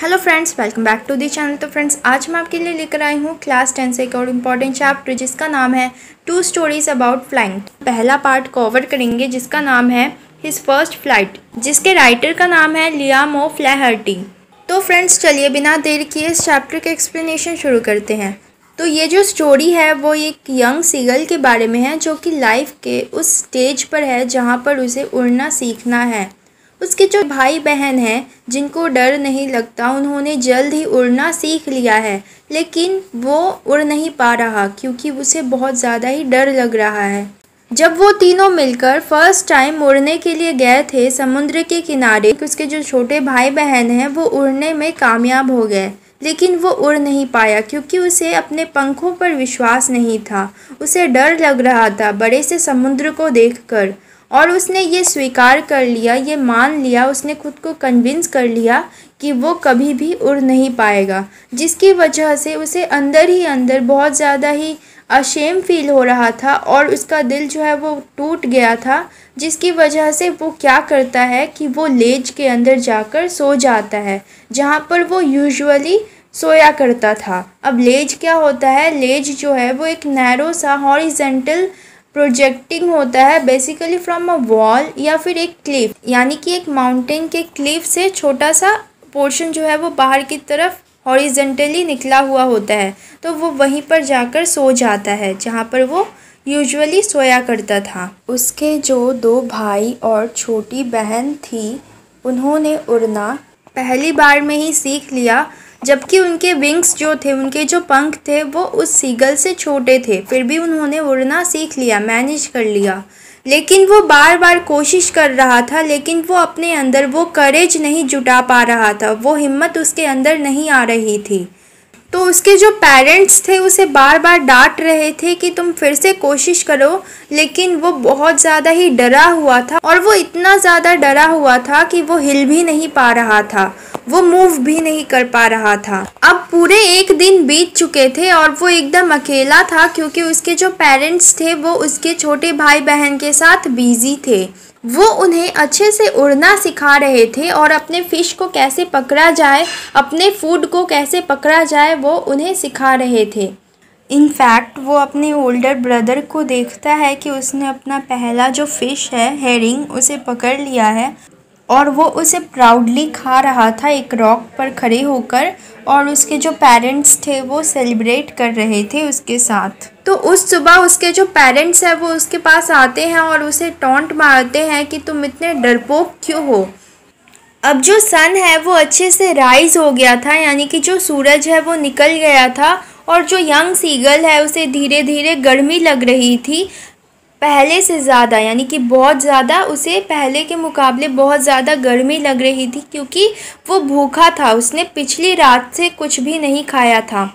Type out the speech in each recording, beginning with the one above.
Hello friends welcome back to the channel तो friends आज मैं आपके लिए लेकर आई हूँ क्लास टेन से एक और इंपॉर्टेंट चैप्टर जिसका नाम है टू स्टोरीज अबाउट फ्लाइंग पहला पार्ट कवर करेंगे जिसका नाम है हिज फ़र्स्ट फ़्लाइट जिसके राइटर का नाम है लियाम फ्लैहर्टी तो फ्रेंड्स चलिए बिना देर किए इस चैप्टर के एक्सप्लेनेशन शुरू करते हैं। तो ये जो स्टोरी है, वो एक यंग सीगल के बारे में है, जो कि लाइफ के उस स्टेज पर है जहाँ पर उसे उड़ना सीखना है। उसके जो भाई बहन हैं, जिनको डर नहीं लगता, उन्होंने जल्द ही उड़ना सीख लिया है। लेकिन वो उड़ नहीं पा रहा, क्योंकि उसे बहुत ज़्यादा ही डर लग रहा है। जब वो तीनों मिलकर फ़र्स्ट टाइम उड़ने के लिए गए थे, समुद्र के किनारे, उसके जो छोटे भाई बहन हैं, वो उड़ने में कामयाब हो गए। लेकिन वो उड़ नहीं पाया, क्योंकि उसे अपने पंखों पर विश्वास नहीं था। उसे डर लग रहा था, बड़े से समुद्र को देखकर। और उसने ये स्वीकार कर लिया, ये मान लिया, उसने खुद को कन्विंस कर लिया कि वो कभी भी उड़ नहीं पाएगा, जिसकी वजह से उसे अंदर ही अंदर बहुत ज़्यादा ही अशेम फील हो रहा था और उसका दिल जो है वो टूट गया था, जिसकी वजह से वो क्या करता है कि वो लेज के अंदर जाकर सो जाता है, जहाँ पर वो यूजुअली सोया करता था। अब लेज क्या होता है? लेज जो है वो एक नैरो सा हॉरिजेंटल प्रोजेक्टिंग होता है बेसिकली फ्रॉम अ वॉल या फिर एक क्लिफ यानी कि एक माउंटेन के क्लिफ से छोटा सा पोर्शन जो है वो बाहर की तरफ़ हॉरिजेंटली निकला हुआ होता है। तो वो वहीं पर जाकर सो जाता है, जहाँ पर वो यूजुअली सोया करता था। उसके जो दो भाई और छोटी बहन थी, उन्होंने उड़ना पहली बार में ही सीख लिया। जबकि उनके विंग्स जो थे, उनके जो पंख थे, वो उस सीगल से छोटे थे। फिर भी उन्होंने उड़ना सीख लिया मैनेज कर लिया। लेकिन वो बार बार कोशिश कर रहा था, लेकिन वो अपने अंदर वो करेज नहीं जुटा पा रहा था। वो हिम्मत उसके अंदर नहीं आ रही थी। तो उसके जो पेरेंट्स थे, उसे बार बार डांट रहे थे कि तुम फिर से कोशिश करो, लेकिन वो बहुत ज़्यादा ही डरा हुआ था और वो इतना ज़्यादा डरा हुआ था कि वो हिल भी नहीं पा रहा था, वो मूव भी नहीं कर पा रहा था। अब पूरे एक दिन बीत चुके थे और वो एकदम अकेला था क्योंकि उसके जो पेरेंट्स थे, वो उसके छोटे भाई बहन के साथ बिज़ी थे। वो उन्हें अच्छे से उड़ना सिखा रहे थे और अपने फ़िश को कैसे पकड़ा जाए, अपने फ़ूड को कैसे पकड़ा जाए, वो उन्हें सिखा रहे थे। इनफैक्ट वो अपने ओल्डर ब्रदर को देखता है कि उसने अपना पहला जो फ़िश है हेरिंग उसे पकड़ लिया है। और वो उसे प्राउडली खा रहा था एक रॉक पर खड़े होकर और उसके जो पेरेंट्स थे वो सेलिब्रेट कर रहे थे उसके साथ। तो उस सुबह उसके जो पेरेंट्स हैं वो उसके पास आते हैं और उसे टॉन्ट मारते हैं कि तुम इतने डरपोक क्यों हो? अब जो सन है वो अच्छे से राइज हो गया था, यानी कि जो सूरज है वो निकल गया था और जो यंग सीगल है उसे धीरे धीरे गर्मी लग रही थी। पहले से ज़्यादा, यानी कि बहुत ज़्यादा, उसे पहले के मुकाबले बहुत ज़्यादा गर्मी लग रही थी क्योंकि वो भूखा था, उसने पिछली रात से कुछ भी नहीं खाया था।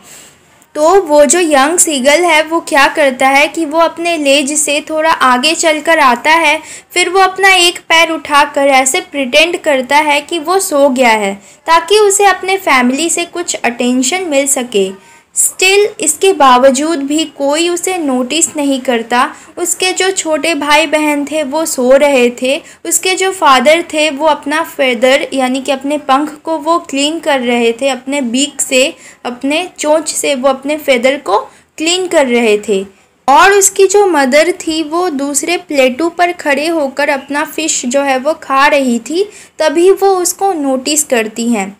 तो वो जो यंग सीगल है, वो क्या करता है कि वो अपने लेज से थोड़ा आगे चलकर आता है, फिर वो अपना एक पैर उठाकर ऐसे प्रिटेंड करता है कि वो सो गया है, ताकि उसे अपने फैमिली से कुछ अटेंशन मिल सके। स्टिल इसके बावजूद भी कोई उसे नोटिस नहीं करता। उसके जो छोटे भाई बहन थे, वो सो रहे थे। उसके जो फादर थे, वो अपना फेदर यानी कि अपने पंख को वो क्लीन कर रहे थे। अपने बीक से, अपने चोंच से वो अपने फेदर को क्लीन कर रहे थे। और उसकी जो मदर थी, वो दूसरे प्लेटों पर खड़े होकर अपना फ़िश जो है, वो खा रही थी। तभी वो उसको नोटिस करती हैं।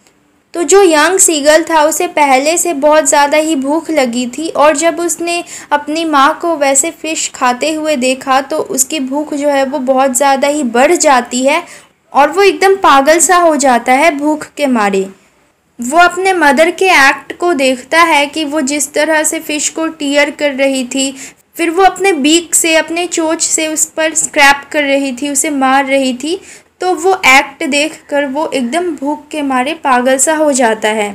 तो जो यंग सीगल था, उसे पहले से बहुत ज़्यादा ही भूख लगी थी और जब उसने अपनी माँ को वैसे फ़िश खाते हुए देखा तो उसकी भूख जो है वो बहुत ज़्यादा ही बढ़ जाती है और वो एकदम पागल सा हो जाता है भूख के मारे। वो अपने मदर के एक्ट को देखता है कि वो जिस तरह से फ़िश को टीयर कर रही थी, फिर वो अपने बीक से, अपने चोच से उस पर स्क्रैप कर रही थी, उसे मार रही थी। तो वो एक्ट देखकर वो एकदम भूख के मारे पागल सा हो जाता है।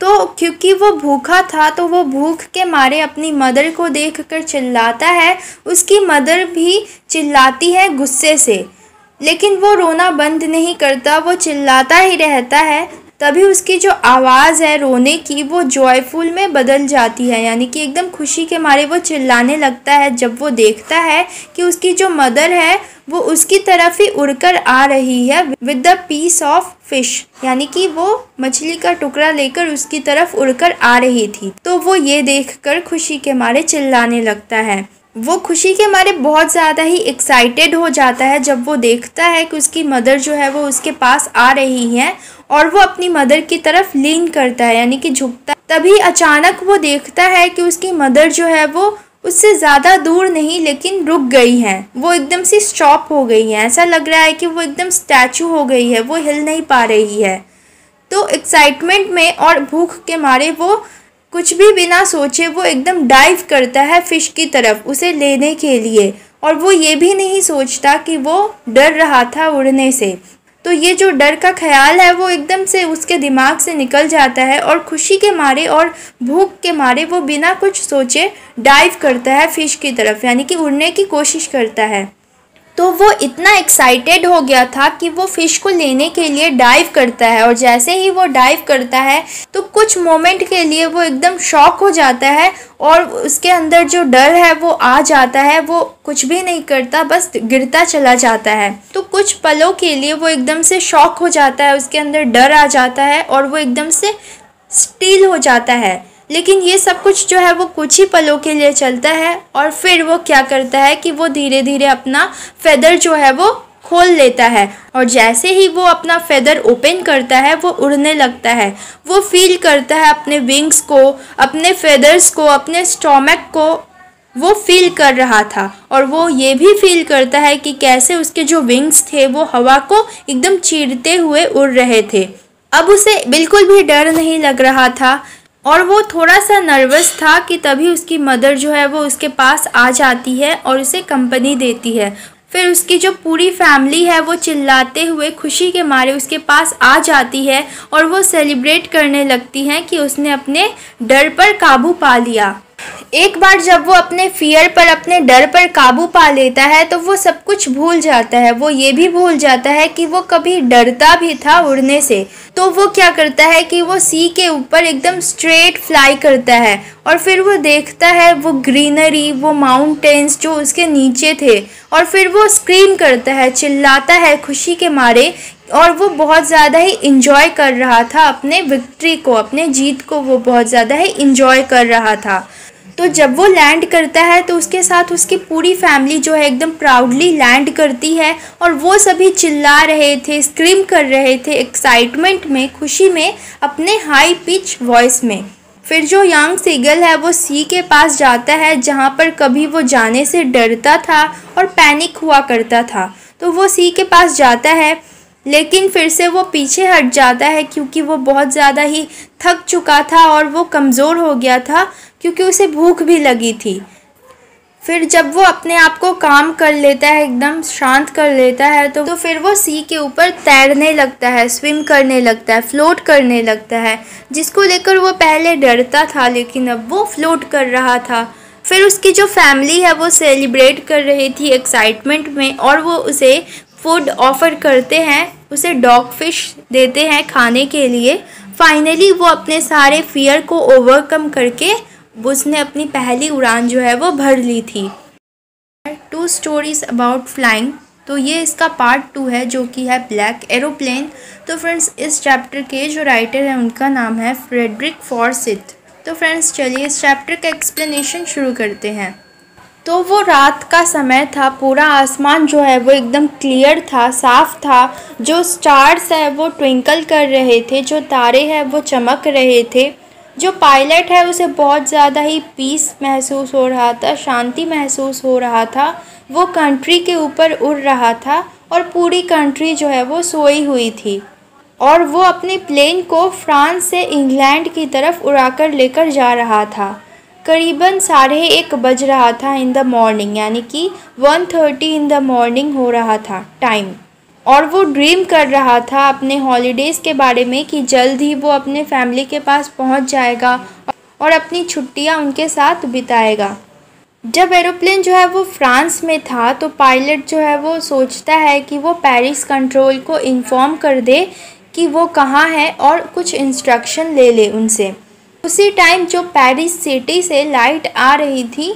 तो क्योंकि वो भूखा था तो वो भूख के मारे अपनी मदर को देखकर चिल्लाता है। उसकी मदर भी चिल्लाती है गुस्से से। लेकिन वो रोना बंद नहीं करता, वो चिल्लाता ही रहता है। तभी उसकी जो आवाज़ है रोने की वो जॉयफुल में बदल जाती है, यानी कि एकदम खुशी के मारे वो चिल्लाने लगता है जब वो देखता है कि उसकी जो मदर है वो उसकी तरफ़ ही उड़कर आ रही है with the piece of fish यानी कि वो मछली का टुकड़ा लेकर उसकी तरफ़ उड़कर आ रही थी। तो वो ये देखकर खुशी के मारे चिल्लाने लगता है। वो खुशी के मारे बहुत ज़्यादा ही एक्साइटेड हो जाता है जब वो देखता है कि उसकी मदर जो है वो उसके पास आ रही है और वो अपनी मदर की तरफ़ लीन करता है, यानी कि झुकता तभी अचानक वो देखता है कि उसकी मदर जो है वो उससे ज़्यादा दूर नहीं, लेकिन रुक गई हैं। वो एकदम से स्टॉप हो गई हैं। ऐसा लग रहा है कि वो एकदम स्टैचू हो गई है, वो हिल नहीं पा रही है। तो एक्साइटमेंट में और भूख के मारे वो कुछ भी बिना सोचे वो एकदम डाइव करता है फ़िश की तरफ़ उसे लेने के लिए। और वो ये भी नहीं सोचता कि वो डर रहा था उड़ने से। तो ये जो डर का ख्याल है वो एकदम से उसके दिमाग से निकल जाता है और खुशी के मारे और भूख के मारे वो बिना कुछ सोचे डाइव करता है फ़िश की तरफ़, यानी कि उड़ने की कोशिश करता है। तो वो इतना एक्साइटेड हो गया था कि वो फ़िश को लेने के लिए डाइव करता है और जैसे ही वो डाइव करता है तो कुछ मोमेंट के लिए वो एकदम शॉक हो जाता है और उसके अंदर जो डर है वो आ जाता है, वो कुछ भी नहीं करता, बस गिरता चला जाता है। तो कुछ पलों के लिए वो एकदम से शॉक हो जाता है, उसके अंदर डर आ जाता है और वो एकदम से स्टील हो जाता है। लेकिन ये सब कुछ जो है वो कुछ ही पलों के लिए चलता है और फिर वो क्या करता है कि वो धीरे धीरे अपना फेदर जो है वो खोल लेता है और जैसे ही वो अपना फेदर ओपन करता है, वो उड़ने लगता है। वो फील करता है अपने विंग्स को, अपने फेदर्स को, अपने स्टोमक को। वो फील कर रहा था और वो ये भी फील करता है कि कैसे उसके जो विंग्स थे, वो हवा को एकदम चीरते हुए उड़ रहे थे। अब उसे बिल्कुल भी डर नहीं लग रहा था। और वो थोड़ा सा नर्वस था कि तभी उसकी मदर जो है वो उसके पास आ जाती है और उसे कंपनी देती है। फिर उसकी जो पूरी फैमिली है वो चिल्लाते हुए खुशी के मारे उसके पास आ जाती है और वो सेलिब्रेट करने लगती हैं कि उसने अपने डर पर काबू पा लिया। एक बार जब वो अपने फियर पर, अपने डर पर काबू पा लेता है तो वो सब कुछ भूल जाता है। वो ये भी भूल जाता है कि वो कभी डरता भी था उड़ने से। तो वो क्या करता है कि वो सी के ऊपर एकदम स्ट्रेट फ्लाई करता है और फिर वो देखता है वो ग्रीनरी वो माउंटेन्स जो उसके नीचे थे और फिर वो स्क्रीम करता है, चिल्लाता है खुशी के मारे और वो बहुत ज़्यादा ही इंजॉय कर रहा था अपने विक्ट्री को, अपने जीत को वो बहुत ज़्यादा ही इंजॉय कर रहा था। तो जब वो लैंड करता है तो उसके साथ उसकी पूरी फैमिली जो है एकदम प्राउडली लैंड करती है और वो सभी चिल्ला रहे थे स्क्रीम कर रहे थे एक्साइटमेंट में, खुशी में, अपने हाई पिच वॉइस में। फिर जो यंग सीगल है, वो सी के पास जाता है, जहाँ पर कभी वो जाने से डरता था और पैनिक हुआ करता था। तो वो सी के पास जाता है, लेकिन फिर से वो पीछे हट जाता है क्योंकि वो बहुत ज़्यादा ही थक चुका था और वो कमज़ोर हो गया था। क्योंकि उसे भूख भी लगी थी। फिर जब वो अपने आप को काम कर लेता है एकदम शांत कर लेता है तो, तो फिर वो सी के ऊपर तैरने लगता है स्विम करने लगता है फ्लोट करने लगता है जिसको लेकर वो पहले डरता था लेकिन अब वो फ्लोट कर रहा था। फिर उसकी जो फैमिली है वो सेलिब्रेट कर रही थी एक्साइटमेंट में और वो उसे फ़ूड ऑफ़र करते हैं उसे डॉग फ़िश देते हैं खाने के लिए। फाइनली वो अपने सारे फियर को ओवरकम करके उसने अपनी पहली उड़ान जो है वो भर ली थी। टू स्टोरीज़ अबाउट फ्लाइंग तो ये इसका पार्ट टू है जो कि है ब्लैक एरोप्लेन तो फ्रेंड्स इस चैप्टर के जो राइटर हैं, उनका नाम है फ्रेडरिक फॉरसिथ तो फ्रेंड्स चलिए इस चैप्टर का एक्सप्लेनेशन शुरू करते हैं। तो वो रात का समय था, पूरा आसमान जो है वो एकदम क्लियर था, साफ़ था। जो स्टार्स है, वो ट्विंकल कर रहे थे, जो तारे हैं, वो चमक रहे थे। जो पायलट है, उसे बहुत ज़्यादा ही पीस महसूस हो रहा था, शांति महसूस हो रहा था। वो कंट्री के ऊपर उड़ रहा था और पूरी कंट्री जो है, वो सोई हुई थी। और वो अपने प्लेन को फ्रांस से इंग्लैंड की तरफ़ उड़ाकर लेकर जा रहा था। करीबन साढ़े एक बज रहा था इन द मॉर्निंग यानी कि one thirty in the morning हो रहा था टाइम और वो ड्रीम कर रहा था अपने हॉलीडेज़ के बारे में कि जल्द ही वो अपने फैमिली के पास पहुँच जाएगा और अपनी छुट्टियाँ उनके साथ बिताएगा। जब एरोप्लेन जो है वो फ्रांस में था तो पायलट जो है वो सोचता है कि वो पेरिस कंट्रोल को इन्फॉर्म कर दे कि वो कहाँ है और कुछ इंस्ट्रक्शन ले ले उनसे। उसी टाइम जो पेरिस सिटी से लाइट आ रही थी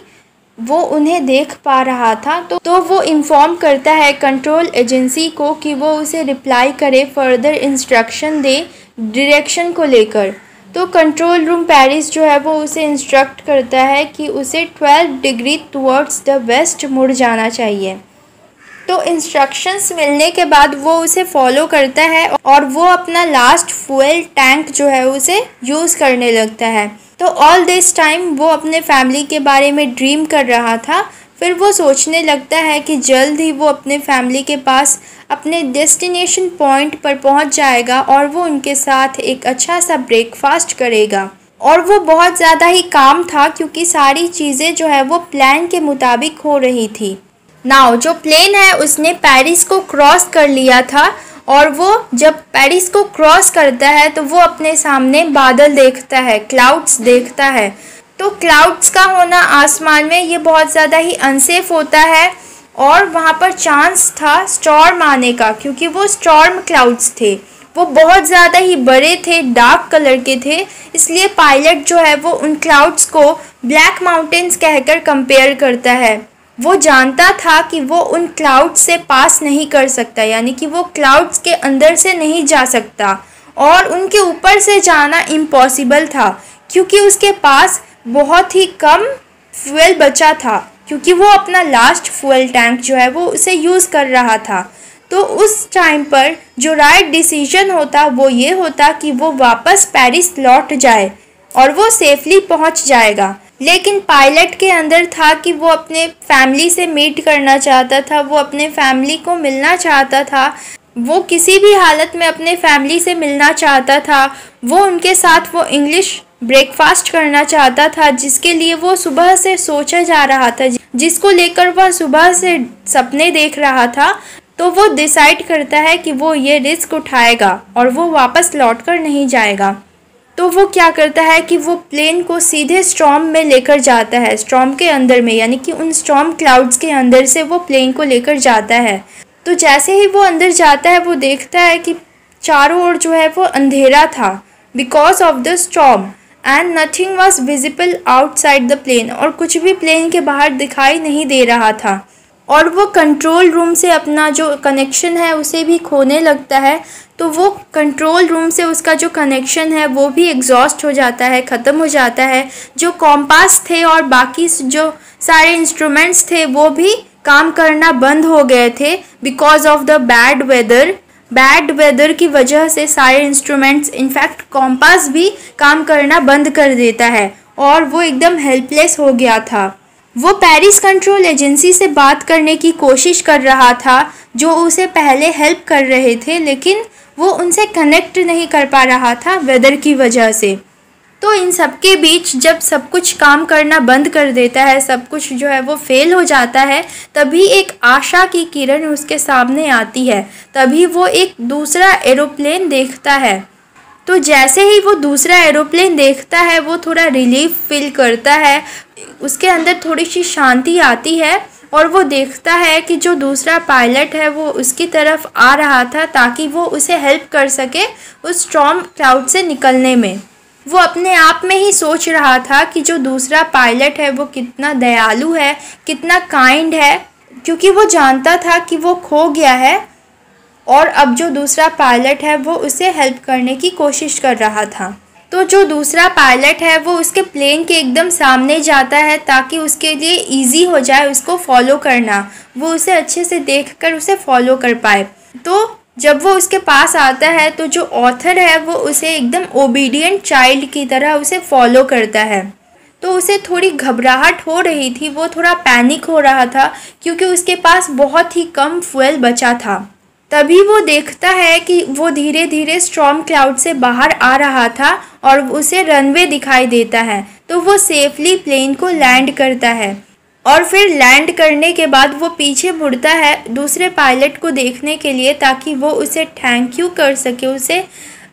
वो उन्हें देख पा रहा था तो तो वो इन्फॉर्म करता है कंट्रोल एजेंसी को कि वो उसे रिप्लाई करे फर्दर इंस्ट्रक्शन दे डायरेक्शन को लेकर। तो कंट्रोल रूम पेरिस जो है, वो उसे इंस्ट्रक्ट करता है कि उसे 12 डिग्री टुवर्ड्स द वेस्ट मुड़ जाना चाहिए। तो इंस्ट्रक्शंस मिलने के बाद वो उसे फॉलो करता है और वो अपना लास्ट फ्यूल टैंक जो है, उसे यूज़ करने लगता है। तो ऑल दिस टाइम वो अपने फैमिली के बारे में ड्रीम कर रहा था। फिर वो सोचने लगता है कि जल्द ही वो अपने फैमिली के पास अपने डेस्टिनेशन पॉइंट पर पहुँच जाएगा और वो उनके साथ एक अच्छा सा ब्रेकफास्ट करेगा। और वो बहुत ज़्यादा ही काम था क्योंकि सारी चीज़ें जो है वो प्लान के मुताबिक हो रही थी। नाउ जो प्लेन है, उसने पेरिस को क्रॉस कर लिया था। और वो जब पेरिस को क्रॉस करता है तो वो अपने सामने बादल देखता है क्लाउड्स देखता है। तो क्लाउड्स का होना आसमान में ये बहुत ज़्यादा ही अनसेफ होता है और वहाँ पर चांस था स्टॉर्म आने का, क्योंकि वो स्टॉर्म क्लाउड्स थे। वो बहुत ज़्यादा ही बड़े थे डार्क कलर के थे। इसलिए पायलट जो है वो उन क्लाउड्स को ब्लैक माउंटेंस कहकर कंपेयर करता है। वो जानता था कि वो उन क्लाउड्स से पास नहीं कर सकता, यानी कि वो क्लाउड्स के अंदर से नहीं जा सकता। और उनके ऊपर से जाना इम्पॉसिबल था, क्योंकि उसके पास बहुत ही कम फ्यूल बचा था, क्योंकि वो अपना लास्ट फ्यूल टैंक जो है वो उसे यूज़ कर रहा था। तो उस टाइम पर जो राइट डिसीज़न होता, वो ये होता कि वो वापस पेरिस लौट जाए और वो सेफली पहुँच जाएगा। लेकिन पायलट के अंदर था कि वो अपने फैमिली से मीट करना चाहता था, वो अपने फैमिली को मिलना चाहता था, वो किसी भी हालत में अपने फैमिली से मिलना चाहता था, वो उनके साथ वो इंग्लिश ब्रेकफास्ट करना चाहता था, जिसके लिए वो सुबह से सोचा जा रहा था, जिसको लेकर वह सुबह से सपने देख रहा था तो वो डिसाइड करता है कि वो ये रिस्क उठाएगा और वो वापस लौट कर नहीं जाएगा। तो वो क्या करता है कि वो प्लेन को सीधे स्ट्रॉम में लेकर जाता है स्ट्रॉम के अंदर में, यानी कि उन स्ट्रॉम क्लाउड्स के अंदर से वो प्लेन को लेकर जाता है। तो जैसे ही वो अंदर जाता है, वो देखता है कि चारों ओर जो है वो अंधेरा था because of the storm and nothing was visible outside the plane और कुछ भी प्लेन के बाहर दिखाई नहीं दे रहा था। और वो कंट्रोल रूम से अपना जो कनेक्शन है, उसे भी खोने लगता है। तो वो कंट्रोल रूम से उसका जो कनेक्शन है, वो भी एग्जॉस्ट हो जाता है, ख़त्म हो जाता है। जो कॉम्पास थे और बाकी जो सारे इंस्ट्रूमेंट्स थे, वो भी काम करना बंद हो गए थे because of the bad weather bad weather की वजह से सारे इंस्ट्रूमेंट्स इनफैक्ट कॉम्पास भी काम करना बंद कर देता है और वो एकदम हेल्पलेस हो गया था। वो पेरिस कंट्रोल एजेंसी से बात करने की कोशिश कर रहा था, जो उसे पहले हेल्प कर रहे थे, लेकिन वो उनसे कनेक्ट नहीं कर पा रहा था वेदर की वजह से। तो इन सब के बीच जब सब कुछ काम करना बंद कर देता है, सब कुछ जो है वो फेल हो जाता है, तभी एक आशा की किरण उसके सामने आती है। तभी वो एक दूसरा एरोप्लेन देखता है। तो जैसे ही वो दूसरा एरोप्लेन देखता है, वो थोड़ा रिलीफ फील करता है, उसके अंदर थोड़ी सी शांति आती है। और वो देखता है कि जो दूसरा पायलट है, वो उसकी तरफ़ आ रहा था ताकि वो उसे हेल्प कर सके उस स्ट्रॉम क्लाउड से निकलने में। वो अपने आप में ही सोच रहा था कि जो दूसरा पायलट है, वो कितना दयालु है, कितना काइंड है, क्योंकि वो जानता था कि वो खो गया है और अब जो दूसरा पायलट है, वो उसे हेल्प करने की कोशिश कर रहा था। तो जो दूसरा पायलट है, वो उसके प्लेन के एकदम सामने जाता है ताकि उसके लिए इजी हो जाए उसको फॉलो करना। वो उसे अच्छे से देखकर उसे फॉलो कर पाए। तो जब वो उसके पास आता है तो जो ऑथर है, वो उसे एकदम ओबीडियंट चाइल्ड की तरह उसे फॉलो करता है। तो उसे थोड़ी घबराहट हो रही थी, वो थोड़ा पैनिक हो रहा था, क्योंकि उसके पास बहुत ही कम फ्यूल बचा था। तभी वो देखता है कि वो धीरे धीरे स्ट्रॉम क्लाउड से बाहर आ रहा था और उसे रनवे दिखाई देता है। तो वो सेफली प्लेन को लैंड करता है। और फिर लैंड करने के बाद वो पीछे मुड़ता है दूसरे पायलट को देखने के लिए ताकि वो उसे थैंक यू कर सके, उसे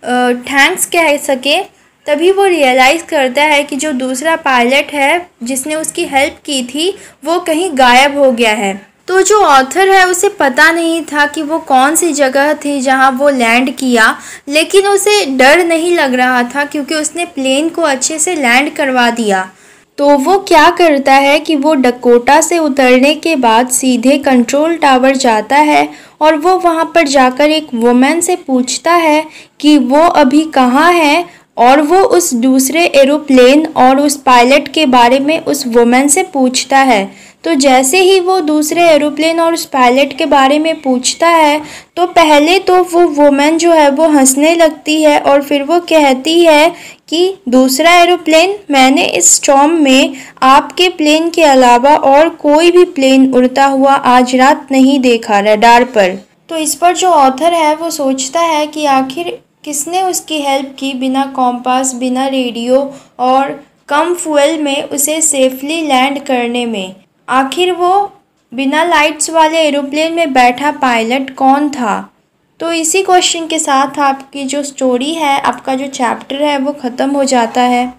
थैंक्स कह सके। तभी वो रियलाइज़ करता है कि जो दूसरा पायलट है जिसने उसकी हेल्प की थी, वो कहीं गायब हो गया है। तो जो ऑथर है, उसे पता नहीं था कि वो कौन सी जगह थी जहाँ वो लैंड किया, लेकिन उसे डर नहीं लग रहा था क्योंकि उसने प्लेन को अच्छे से लैंड करवा दिया। तो वो क्या करता है कि वो डकोटा से उतरने के बाद सीधे कंट्रोल टावर जाता है और वो वहाँ पर जाकर एक वुमेन से पूछता है कि वो अभी कहाँ है और वो उस दूसरे एरोप्लेन और उस पायलट के बारे में उस वुमेन से पूछता है। तो जैसे ही वो दूसरे एरोप्लेन और उस पायलट के बारे में पूछता है तो पहले तो वो वुमेन जो है वो हंसने लगती है और फिर वो कहती है कि, दूसरा एरोप्लेन, मैंने इस स्टॉम में आपके प्लेन के अलावा और कोई भी प्लेन उड़ता हुआ आज रात नहीं देखा रडार पर. तो इस पर जो ऑथर है, वो सोचता है कि आखिर किसने उसकी हेल्प की बिना कॉम्पास बिना रेडियो और कम फ्यूल में उसे सेफली लैंड करने में। आखिर वो बिना लाइट्स वाले एरोप्लेन में बैठा पायलट कौन था? तो इसी क्वेश्चन के साथ आपकी जो स्टोरी है, आपका जो चैप्टर है, वो ख़त्म हो जाता है।